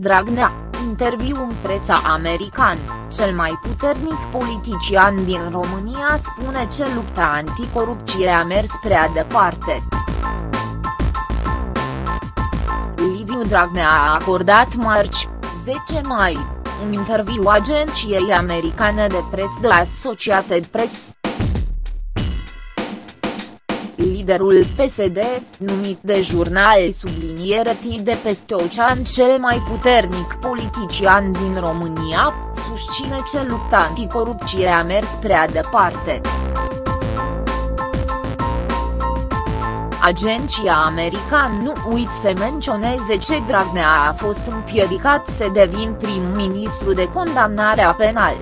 Dragnea, interviu în presa american, cel mai puternic politician din România spune că lupta anticorupție a mers prea departe. Liviu Dragnea a acordat marți, 10 mai, un interviu agenției americane de presă de Associated Press liderul PSD, numit de jurnal subliniere T de peste ocean cel mai puternic politician din România, susține că lupta anticorupție a mers prea departe. Agenția americană nu uit să menționeze ce Dragnea a fost împiedicat să devin prim-ministru de condamnare a penal.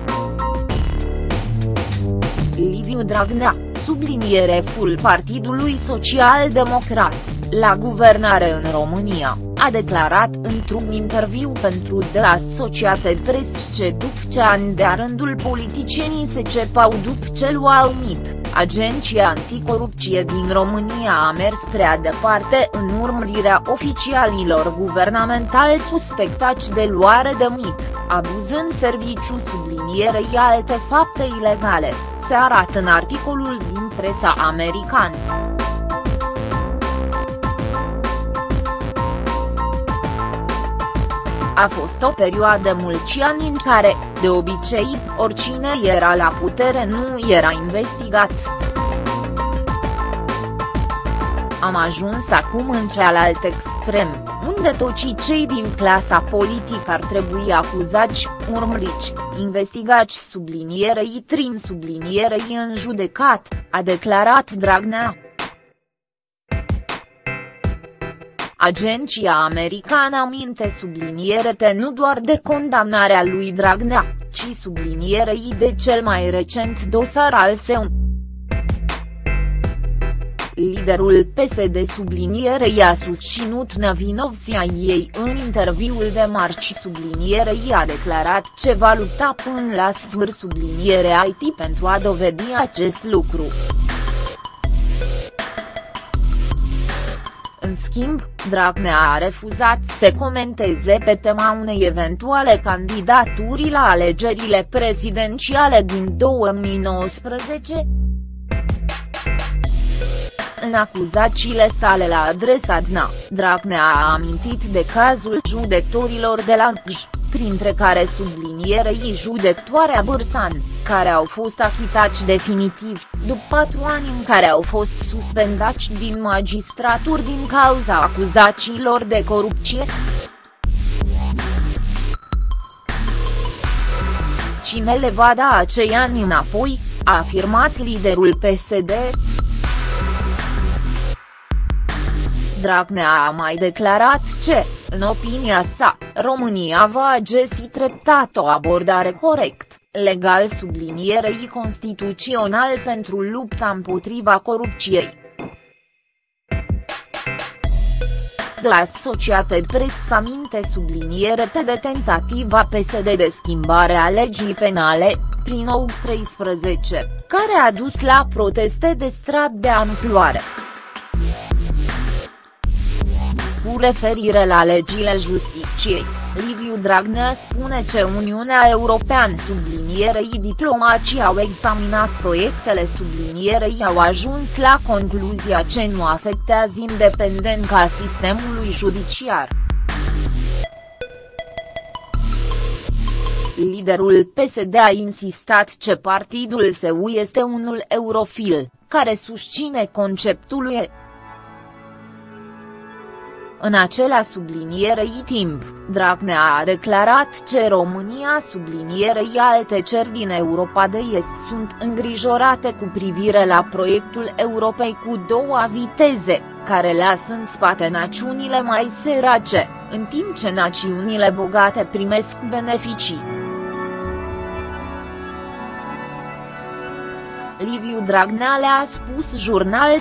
Liviu Dragnea subliniere full Partidului Social Democrat, la guvernare în România, a declarat într-un interviu pentru The Associated Press ce după ce ani de rândul politicienii se cepau după ce l-au mit, Agenția Anticorupție din România a mers prea departe în urmărirea oficialilor guvernamentali suspectați de luare de mit, abuz în serviciu sublinierei alte fapte ilegale se arată în articolul din presa americană. A fost o perioadă mulți ani în care, de obicei, oricine era la putere nu era investigat. Am ajuns acum în cealaltă extrem, unde toți cei din clasa politică ar trebui acuzați, urmăriți, investigați sublinierei trin sublinierei în judecat, a declarat Dragnea. Agenția americană aminte sublinierete nu doar de condamnarea lui Dragnea, ci sublinierei de cel mai recent dosar al său. Liderul PSD sublinierei a susținut nevinovția ei în interviul de marci sublinierei a declarat ce va lupta până la sfâr subliniere IT pentru a dovedi acest lucru. În schimb, Dragnea a refuzat să comenteze pe tema unei eventuale candidaturi la alegerile prezidențiale din 2019, în acuzațiile sale la adresa DNA, Dragnea a amintit de cazul judecătorilor de la Cluj, printre care sublinierei judectoarea Bârsan, care au fost achitați definitiv, după patru ani în care au fost suspendați din magistraturi din cauza acuzațiilor de corupție. Cine le va da acei ani înapoi, a afirmat liderul PSD. Dragnea a mai declarat ce, în opinia sa, România va găsi treptat o abordare corect, legal sublinierei constituțional pentru lupta împotriva corupției. De Associated Press aminte subliniere de tentativa PSD de schimbare a legii penale, prin 13, care a dus la proteste de strat de amploare cu referire la legile justiciei, Liviu Dragnea spune că Uniunea Europeană sublinierei diplomacii au examinat proiectele sublinierei au ajuns la concluzia ce nu afectează independența sistemului judiciar. Liderul PSD a insistat că partidul său este unul eurofil, care susține conceptul UE. În acela sublinierei timp, Dragnea a declarat ce România sublinierei alte cer din Europa de Est sunt îngrijorate cu privire la proiectul Europei cu două viteze, care lasă în spate națiunile mai sărace, în timp ce națiunile bogate primesc beneficii. Liviu Dragnea le-a spus jurnal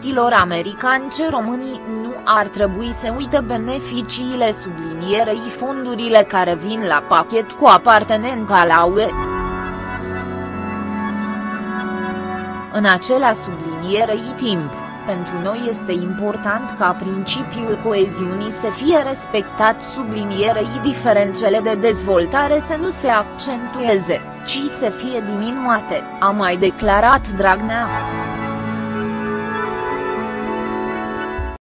tilor americani ce românii nu ar trebui să uite beneficiile sublinierei fondurile care vin la pachet cu apartenența la UE. În acela sublinierei timp, pentru noi este important ca principiul coeziunii să fie respectat sublinierei diferențele de dezvoltare să nu se accentueze, ci să fie diminuate, a mai declarat Dragnea.